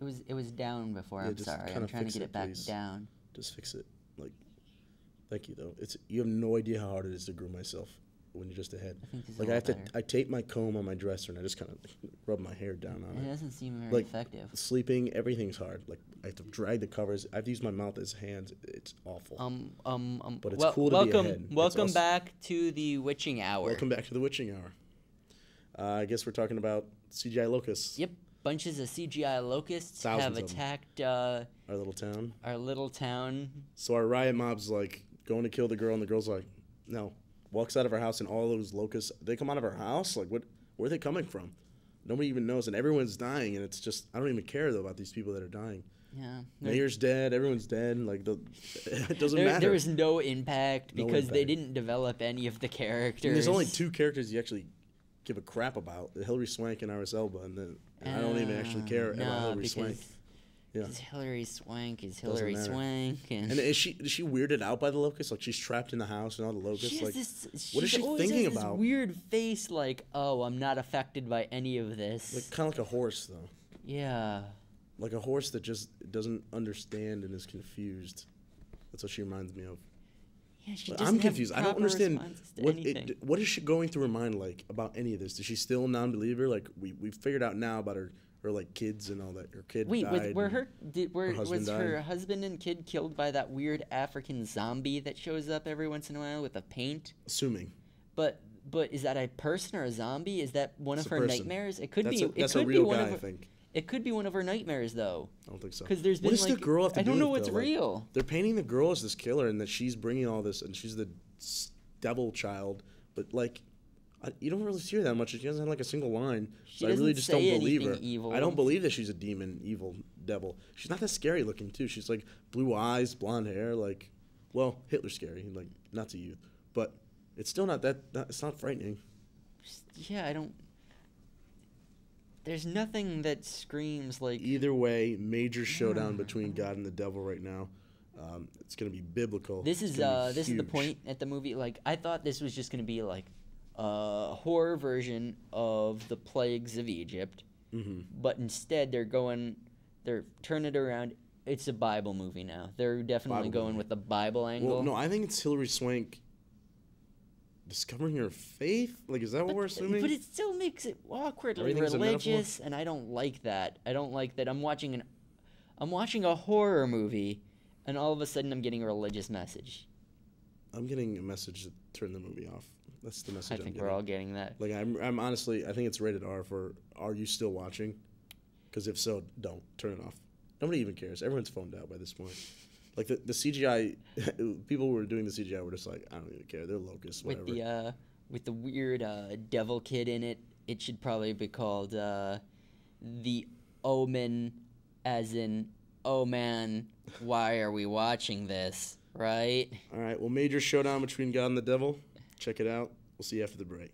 It was it was down before. Yeah, I'm sorry. I'm trying to get it, it back please. down. Just fix it. Like, thank you though. It's you have no idea how hard it is to groom myself when you're just ahead. I think this is Like I have to. I tape my comb on my dresser and I just kind of rub my hair down on It it. doesn't seem very Like, effective. Sleeping, everything's hard. Like I have to drag the covers. I have to use my mouth as hands. It's awful. Um, um, um. But it's wel- cool to be welcome, ahead. It's welcome also- back to the witching hour. Welcome back to the witching hour. Uh, I guess we're talking about CGI locusts. Yep, bunches of CGI locusts Thousands have attacked uh, Our little town. our little town. So our riot mob's like going to kill the girl, and the girl's like, no. Walks out of her house, and all those locusts, they come out of her house? Like, what? Where are they coming from? Nobody even knows, and everyone's dying, and it's just, I don't even care, though, about these people that are dying. Yeah, Mayor's dead, everyone's dead, like, the, it doesn't there, matter. there was no impact No because they didn't develop any of the characters. And there's only two characters you actually give a crap about Hilary Swank and Idris Elba, and then and I don't even actually Uh, care no, about Hilary because, Swank. Yeah. because Hilary Swank is Hilary. Swank, and, And is she is she weirded out by the locusts? Like she's trapped in the house and all the locusts. like this. what is she thinking about? Weird face, like, oh, I'm not affected by any of this. like kind of like a horse though. yeah, Like a horse that just doesn't understand and is confused. That's what she reminds me of. Yeah. She I'm confused. I don't understand what it, what is she going through her mind like about any of this? Is she still a non-believer? Like we we figured out now about her her like kids and all that. Her kid Wait, was, died. were her did, were, husband was her husband and kid killed by that weird African zombie that shows up every once in a while with a paint? assuming But but is that a person or a zombie? Is that one It's of her person. nightmares? It could that's be. a, it could a real be one guy. of I her, think. It could be one of her nightmares though, I don't think so. because there's been what like the girl have to I do don't know what's though? Like, real. They're painting the girl as this killer and that she's bringing all this and she's the devil child. But like, I, you don't really see her that much. She doesn't have like a single line. She so I really just say don't believe her. evil. I don't believe that she's a demon, evil devil. She's not that scary looking too. She's like blue eyes, blonde hair. Like, well, Hitler scary. Like not to you, but it's still not that. Not, it's not frightening. Yeah, I don't. There's nothing that screams like Either way, major showdown between God and the devil right now. Um, it's gonna be biblical. This is uh this is the point at the movie. Like I thought this was just gonna be like a horror version of the plagues of Egypt, Mhm. but instead they're going, they're turning it around. It's a Bible movie now. They're definitely Bible going movie. with the Bible angle. Well, no, I think it's Hilary Swank discovering your faith. Like, is that what but, we're assuming? but it still makes it awkwardly religious, and I don't like that. I don't like that. I'm watching an, I'm watching a horror movie, and all of a sudden I'm getting a religious message. I'm getting a message to turn the movie off. That's the message I think we're all getting that. Like, I'm, I'm honestly, I think it's rated R for. Are you still watching? Because if so, don't turn it off. Nobody even cares. Everyone's phoned out by this point. Like the, the CGI, people who were doing the CGI were just like, I don't even care. They're locusts, whatever. with the uh, with the weird uh, devil kid in it. It should probably be called uh, the Omen, as in, oh man, why are we watching this? Right? All right. Well, major showdown between God and the devil. Check it out. We'll see you after the break.